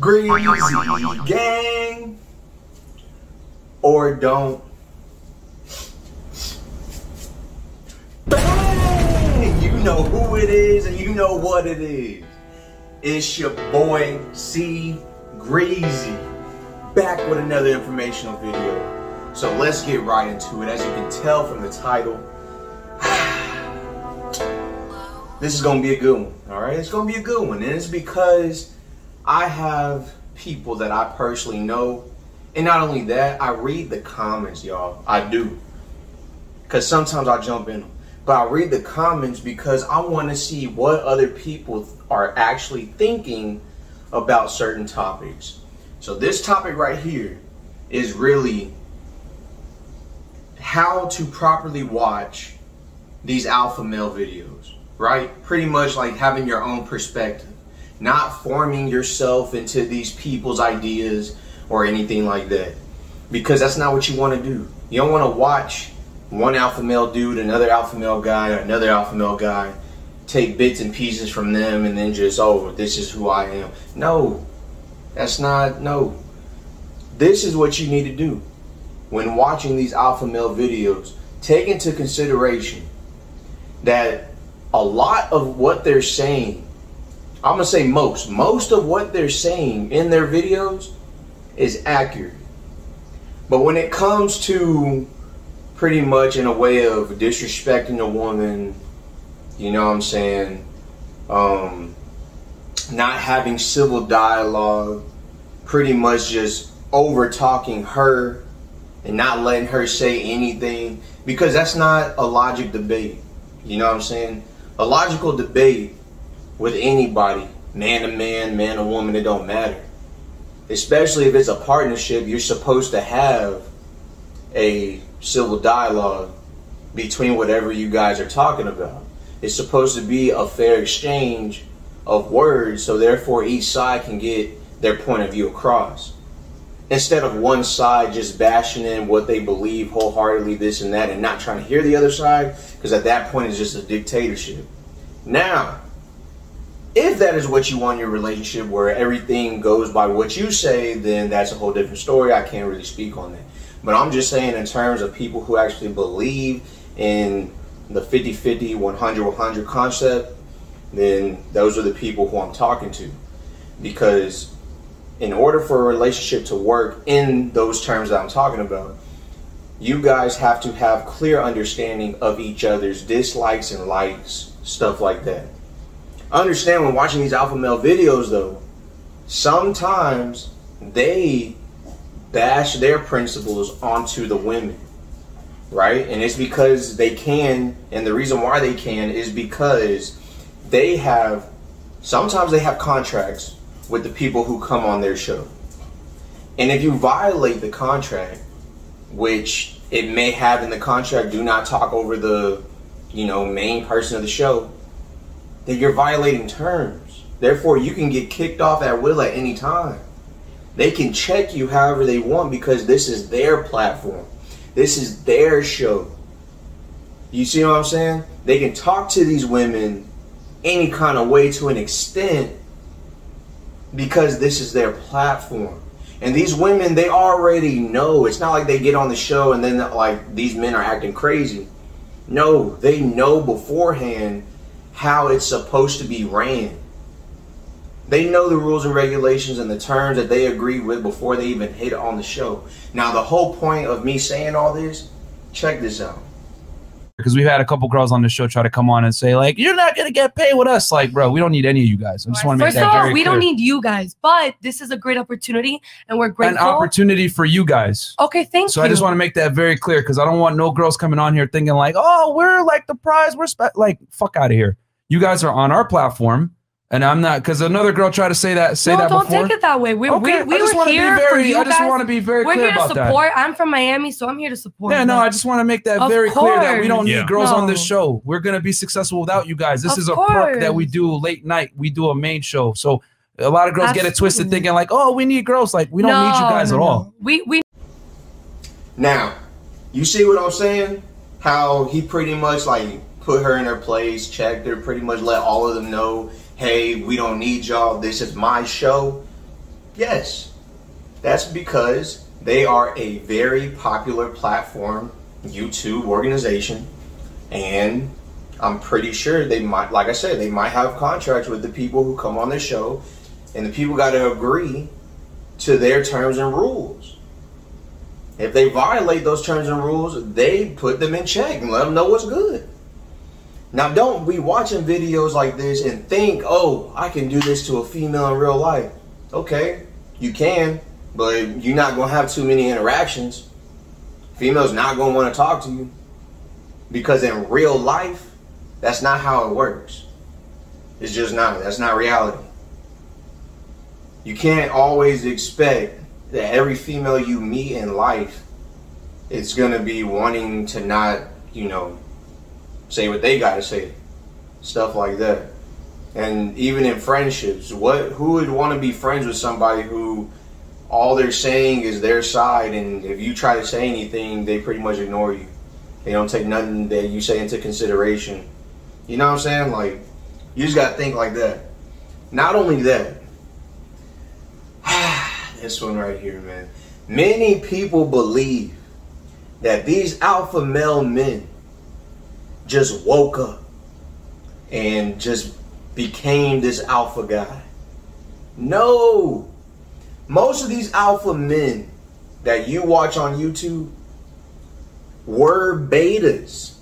Greasy gang or don't. Bang! You know who it is and you know what it is. It's your boy C Greasy back with another informational video. So let's get right into it. As you can tell from the title, this is gonna be a good one. All right, it's gonna be a good one, and it's because I have people that I personally know, and not only that, I read the comments, y'all. I do, because sometimes I jump in them, but I read the comments because I want to see what other people are actually thinking about certain topics. So this topic right here is really how to properly watch these alpha male videos right? Pretty much like having your own perspective, not forming yourself into these people's ideas or anything like that. Because that's not what you want to do. You don't want to watch one alpha male dude, another alpha male guy, or another alpha male guy, take bits and pieces from them and then just, oh, this is who I am. No, that's not, no. This is what you need to do when watching these alpha male videos. Take into consideration that a lot of what they're saying, I'm gonna say most, most of what they're saying in their videos is accurate. But when it comes to pretty much in a way of disrespecting a woman, you know what I'm saying, um, not having civil dialogue, pretty much just over talking her and not letting her say anything because that's not a logic debate. You know what I'm saying? a logical debate with anybody, man to man, man to woman, it don't matter. Especially if it's a partnership, you're supposed to have a civil dialogue between whatever you guys are talking about. It's supposed to be a fair exchange of words, so therefore each side can get their point of view across. Instead of one side just bashing in what they believe wholeheartedly, this and that, and not trying to hear the other side, because at that point it's just a dictatorship. Now, if that is what you want in your relationship where everything goes by what you say, then that's a whole different story. I can't really speak on that. But I'm just saying, in terms of people who actually believe in the 50 50, 100 100 concept, then those are the people who I'm talking to. Because in order for a relationship to work in those terms that I'm talking about, you guys have to have clear understanding of each other's dislikes and likes, stuff like that. Understand when watching these alpha male videos though, sometimes they bash their principles onto the women. Right? And it's because they can, and the reason why they can is because they have sometimes they have contracts with the people who come on their show. And if you violate the contract, which it may have in the contract do not talk over the you know main person of the show then you're violating terms. Therefore you can get kicked off at will at any time. They can check you however they want because this is their platform. This is their show. You see what i'm saying? They can talk to these women any kind of way to an extent because this is their platform. And these women, they already know. It's not like they get on the show and then like these men are acting crazy. No, they know beforehand how it's supposed to be ran. They know the rules and regulations and the terms that they agree with before they even hit on the show. Now, the whole point of me saying all this, check this out because we've had a couple girls on the show try to come on and say like you're not gonna get paid with us like bro we don't need any of you guys i just want to make First that of all, very we clear. don't need you guys, but this is a great opportunity, and we're grateful. an grateful. opportunity for you guys okay, thank so you. i just want to make that very clear because i don't want no girls coming on here thinking like oh we're like the prize we're spe-. like fuck out of here you guys are on our platform and i'm not because another girl tried to say that say no, that don't before take it that way. We, okay we, we just were want to be for very you i just want to be very We're clear here to about that. I'm from Miami, so I'm here to support. yeah, no. I just want to make that Of very clear that we don't course. need Yeah. girls on this show. We're gonna be successful without you guys. This Of is a perk that we do late night. We do a main show, so a lot of girls get it twisted, thinking like, "Oh, we need girls." Like, we don't need you guys no, at no. all. We we Now, you see what I'm saying? How he pretty much like put her in her place, checked her, pretty much let all of them know, hey, we don't need y'all. This is my show. Yes. That's because they are a very popular platform, YouTube organization, and I'm pretty sure they might, like I said, they might have contracts with the people who come on the show, and the people got to agree to their terms and rules. If they violate those terms and rules, they put them in check and let them know what's good. Now, don't be watching videos like this and think, oh, I can do this to a female in real life. Okay, you can, but you're not going to have too many interactions. Female's not going to want to talk to you because in real life, that's not how it works. It's just not. That's not reality. You can't always expect that every female you meet in life is going to be wanting to not, you know, say what they got to say. Stuff like that. And even in friendships, what who would want to be friends with somebody who all they're saying is their side and if you try to say anything, they pretty much ignore you. They don't take nothing that you say into consideration. You know what I'm saying? Like you just got to think like that. Not only that, this one right here, man. Many people believe that these alpha male men just woke up and just became this alpha guy. No. Most of these alpha men that you watch on YouTube were betas.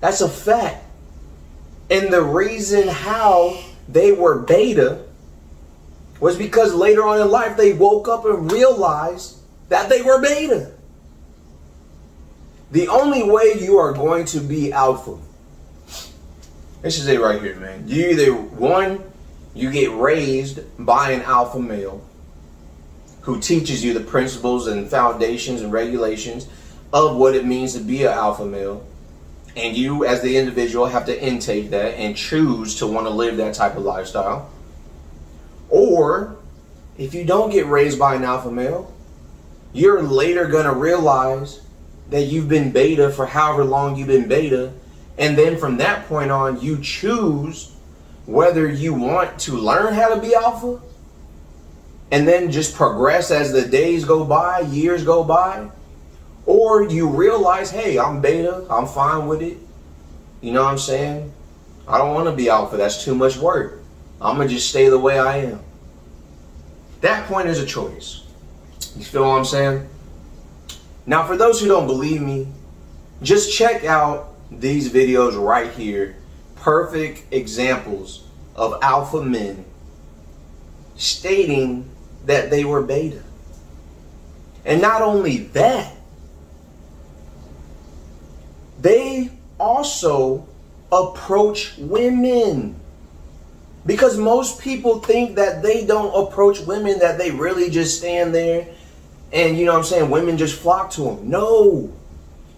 That's a fact. And the reason how they were beta was because later on in life they woke up and realized that they were beta. The only way you are going to be alpha, this is it right here, man. You either, one, you get raised by an alpha male who teaches you the principles and foundations and regulations of what it means to be an alpha male. And you, as the individual, have to intake that and choose to want to live that type of lifestyle. Or, if you don't get raised by an alpha male, you're later going to realize that you've been beta for however long you've been beta. And then from that point on, you choose whether you want to learn how to be alpha and then just progress as the days go by, years go by, or you realize, hey, I'm beta, I'm fine with it. You know what I'm saying? I don't want to be alpha, that's too much work. I'm going to just stay the way I am. That point is a choice. You feel what I'm saying? Now, for those who don't believe me, just check out these videos right here. Perfect examples of alpha men stating that they were beta. And not only that, they also approach women. Because most people think that they don't approach women, that they really just stand there and, you know what I'm saying, women just flock to them. No.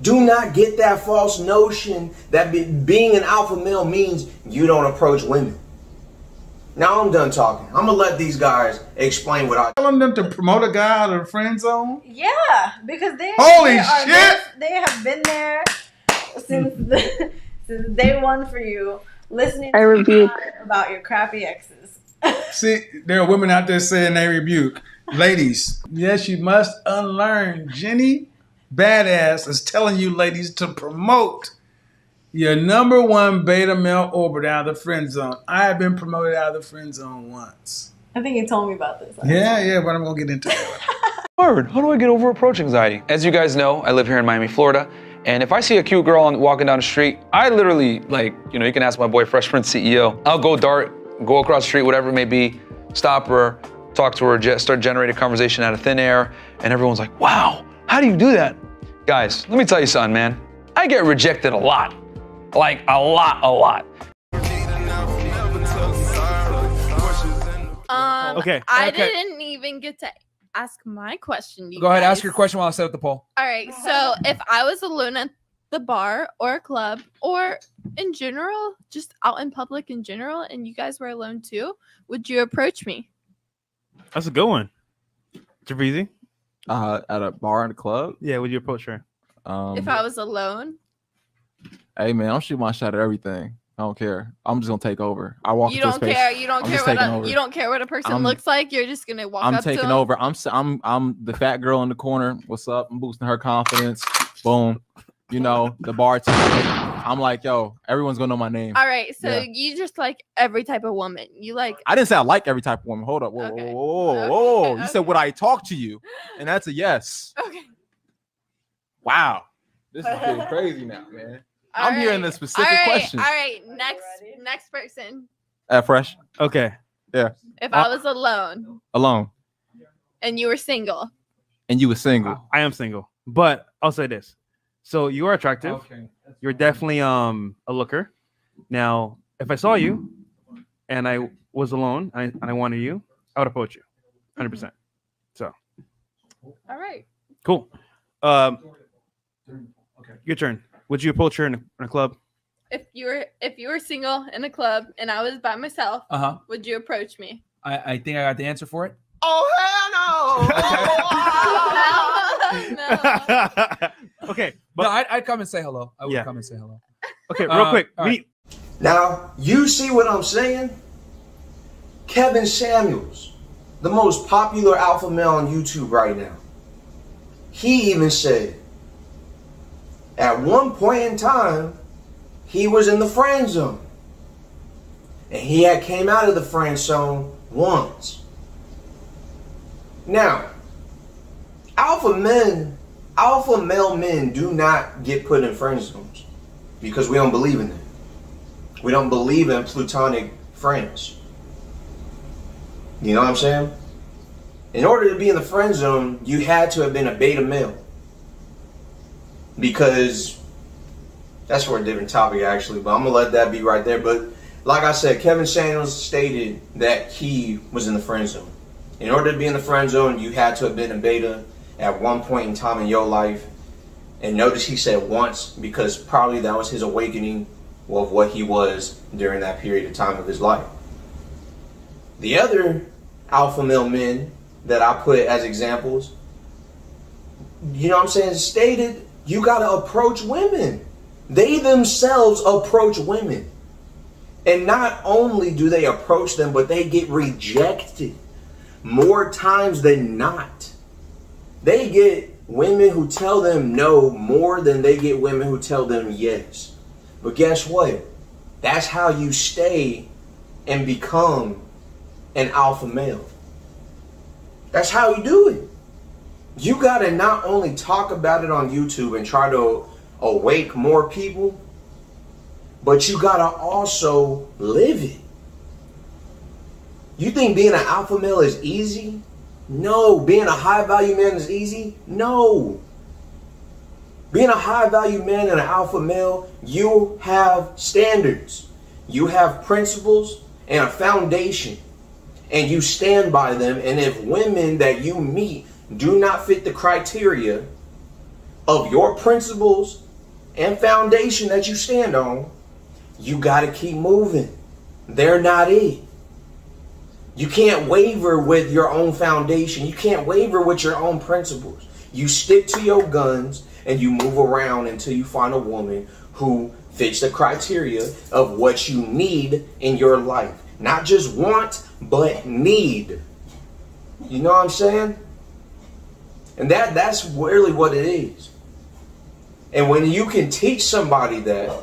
Do not get that false notion that be, being an alpha male means you don't approach women. Now I'm done talking. I'm gonna let these guys explain what I. Telling them to promote a guy out of the friend zone. Yeah, because they Holy they are shit! this- they have been there since the, since day one for you, listening I to rebuke. talk about your crappy exes. See, there are women out there saying they rebuke. Ladies, yes, you must unlearn. Jenny Badass is telling you, ladies, to promote your number one beta male orbit out of the friend zone. I have been promoted out of the friend zone once. I think you told me about this. Yeah, yeah, but I'm gonna get into it. Hard. How do I get over approach anxiety? As you guys know, I live here in Miami, Florida. And if I see a cute girl on, walking down the street, I literally, like, you know, you can ask my boy, Fresh Prince CEO. I'll go dart, go across the street, whatever it may be, stop her, talk to her, ge- start generating conversation out of thin air. And everyone's like, wow, how do you do that? Guys, let me tell you something, man. I get rejected a lot. Like, a lot, a lot. Um, Okay, I okay. didn't even get to ask my question. you Go ahead, ask your question while I set up the poll. All right. So if I was alone at the bar or a club or in general, just out in public in general, and you guys were alone too, would you approach me? That's a good one. Jabrizi? Uh, at a bar in a club. Yeah, would you approach her? Um, if I was alone? hey man, I'm shooting my shot at everything. I don't care. I'm just gonna take over. I walk You into a don't space. care. You don't I'm care what a, over. you don't care what a person I'm- looks like. You're just gonna walk I'm up to taking them. over. I'm s- I'm I'm the fat girl in the corner. What's up? I'm boosting her confidence. Boom. You know the bartender. I'm like, yo, everyone's gonna know my name. All right, so Yeah. you just like every type of woman. You like I didn't say I like every type of woman. Hold up. Whoa, Okay. whoa, whoa, whoa, Okay, whoa. You said okay. would I talk to you? And that's a yes. okay. Wow. This is getting crazy now, man. All I'm hearing the right, specific all right, questions. All right, next next person. Uh, fresh. Okay. Yeah. If Uh, I was alone Alone. and you were single, And you were single. I am single, but I'll say this. So you are attractive. You're definitely um a looker. Now, if I saw you and I was alone I, and I wanted you, I would approach you, hundred percent. So all right. cool. Um, your turn. Would you approach her in a, in a club? If you were if you were single in a club and I was by myself, Uh huh. would you approach me? I, I think I got the answer for it. Oh hell no! no. okay, But but I'd, I'd come and say hello. I would Yeah. come and say hello. okay, real Uh, quick. We right. Now, you see what I'm saying? Kevin Samuels, the most popular alpha male on YouTube right now. He even said, at one point in time, he was in the friend zone. And he had came out of the friend zone once. Now, alpha men, alpha male men do not get put in friend zones because we don't believe in them. We don't believe in plutonic friends. You know what I'm saying? In order to be in the friend zone, you had to have been a beta male. Because that's for a different topic actually, but I'm gonna let that be right there. But like I said, Kevin Samuels stated that he was in the friend zone. In order to be in the friend zone, you had to have been a beta at one point in time in your life. And notice he said once because probably that was his awakening of what he was during that period of time of his life. The other alpha male men that I put as examples, you know what I'm saying, stated you got to approach women. They themselves approach women. And not only do they approach them, but they get rejected more times than not. They get women who tell them no more than they get women who tell them yes. But guess what? That's how you stay and become an alpha male. That's how you do it. You got to not only talk about it on YouTube and try to awake more people, but you got to also live it. You think being an alpha male is easy? No. Being a high value man is easy? No. Being a high value man and an alpha male, you have standards. You have principles and a foundation. And you stand by them. And if women that you meet do not fit the criteria of your principles and foundation that you stand on, you got to keep moving. They're not it. You can't waver with your own foundation. You can't waver with your own principles. You stick to your guns and you move around until you find a woman who fits the criteria of what you need in your life. Not just want, but need. You know what I'm saying? And that that's really what it is. And when you can teach somebody that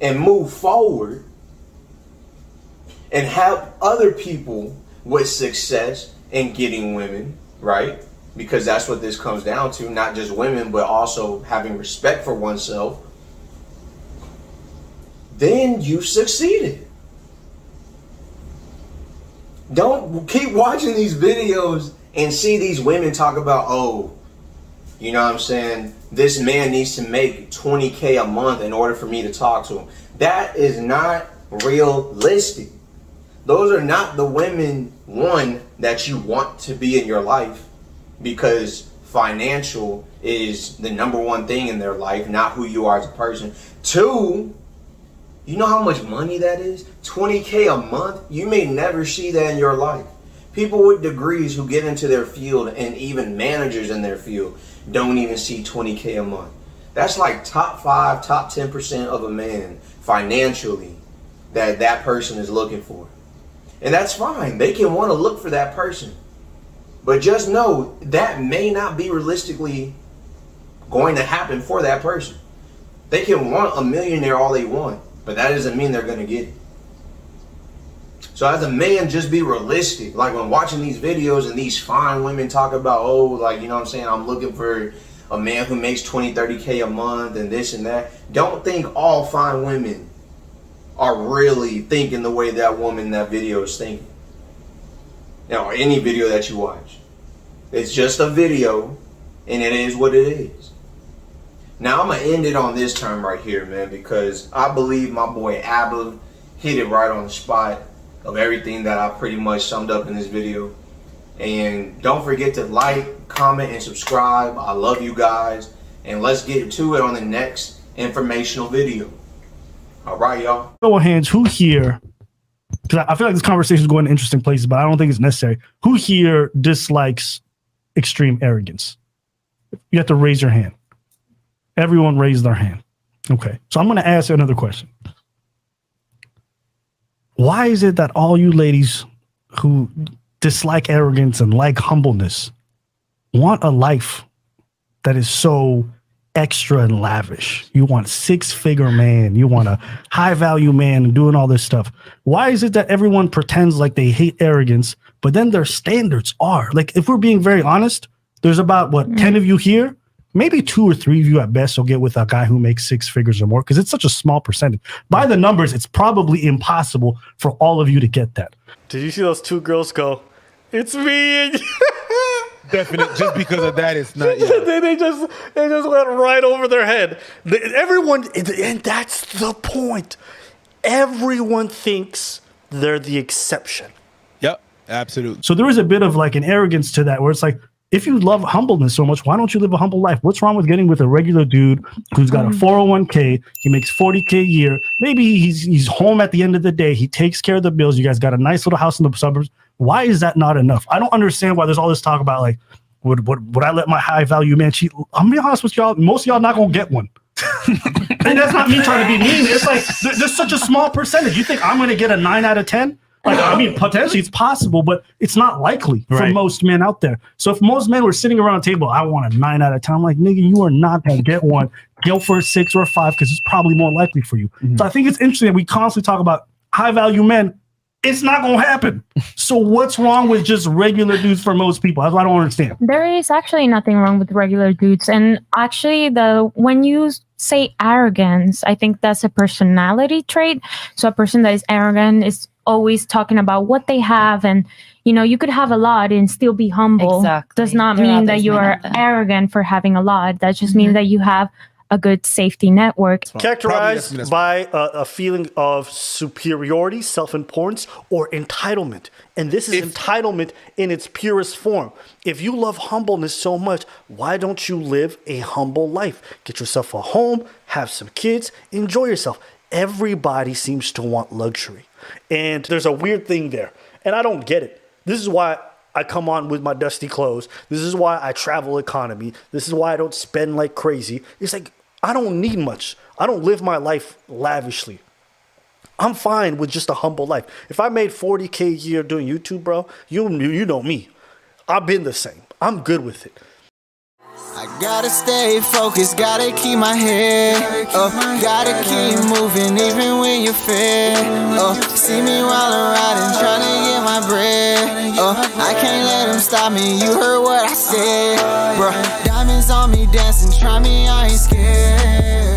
and move forward and help other people with success in getting women, right? Because that's what this comes down to, not just women, but also having respect for oneself. Then you've succeeded. Don't keep watching these videos and see these women talk about, oh, you know what I'm saying? This man needs to make 20K a month in order for me to talk to him. That is not realistic. Those are not the women, one, that you want to be in your life because financial is the number one thing in their life, not who you are as a person. Two, you know how much money that is? 20K a month? You may never see that in your life. People with degrees who get into their field and even managers in their field don't even see 20K a month. That's like top five, top 10% of a man financially that that person is looking for. And that's fine. They can want to look for that person. But just know that may not be realistically going to happen for that person. They can want a millionaire all they want, but that doesn't mean they're going to get it. So as a man, just be realistic. Like when watching these videos and these fine women talk about, oh, like, you know what I'm saying? I'm looking for a man who makes 20, 30K a month and this and that. Don't think all fine women are really thinking the way that woman in that video is thinking. Now, any video that you watch. It's just a video and it is what it is. Now I'm gonna end it on this term right here, man, because I believe my boy Aba hit it right on the spot of everything that I pretty much summed up in this video. And don't forget to like, comment, and subscribe. I love you guys. And let's get to it on the next informational video. All right, y'all. Of hands, who here? Because I feel like this conversation is going to interesting places, but I don't think it's necessary. Who here dislikes extreme arrogance? You have to raise your hand. Everyone raised their hand. Okay, so I'm going to ask another question. Why is it that all you ladies who dislike arrogance and like humbleness want a life that is so extra and lavish. You want six figure man, you want a high value man doing all this stuff. Why is it that everyone pretends like they hate arrogance, but then their standards are like if we're being very honest, there's about what mm-hmm. 10 of you here, maybe two or three of you at best will get with a guy who makes six figures or more because it's such a small percentage. By the numbers, it's probably impossible for all of you to get that. Did you see those two girls go? It's me and Definite. Just because of that, it's not. they, they just they just went right over their head. The- everyone, and that's the point. Everyone thinks they're the exception. Yep, absolutely. So there is a bit of like an arrogance to that where it's like, if you love humbleness so much, why don't you live a humble life? What's wrong with getting with a regular dude who's got a mm-hmm. 401k? He makes 40k a year. Maybe he's he's home at the end of the day. He takes care of the bills. You guys got a nice little house in the suburbs. Why is that not enough? I don't understand why there's all this talk about like, would would, would I let my high value man cheat? I'm gonna be honest with y'all. Most of y'all not gonna get one. and that's not me trying to be mean. It's like there- there's such a small percentage. You think I'm gonna get a nine out of ten? Like I mean, potentially it's possible, but it's not likely for Right. most men out there. So if most men were sitting around a table, I want a nine out of ten. I'm like, nigga, you are not gonna get one. Go for a six or a five because it's probably more likely for you. Mm-hmm. So I think it's interesting that we constantly talk about high value men. It's not gonna happen. So what's wrong with just regular dudes for most people? That's what I don't understand. There is actually nothing wrong with regular dudes. And actually the when you say arrogance, I think that's a personality trait. So a person that is arrogant is always talking about what they have and you know, you could have a lot and still be humble. Exactly. Does not There are mean that you are arrogant for having a lot. That just Mm-hmm. means that you have a good safety network. Characterized by a, a feeling of superiority, self importance, or entitlement. And this is entitlement in its purest form. If you love humbleness so much, why don't you live a humble life? Get yourself a home, have some kids, enjoy yourself. Everybody seems to want luxury. And there's a weird thing there. And I don't get it. This is why I come on with my dusty clothes. This is why I travel economy. This is why I don't spend like crazy. It's like I don't need much. I don't live my life lavishly. I'm fine with just a humble life. If I made 40k a year doing YouTube, bro, you you know me. I've been the same. I'm good with it. I gotta stay focused, gotta keep my head up, gotta keep moving even when you fail. See me while I'm riding, tryna get my bread. Oh, I can't let them stop me, you heard what I said. Bro, diamonds on me dancing, try me, I ain't scared.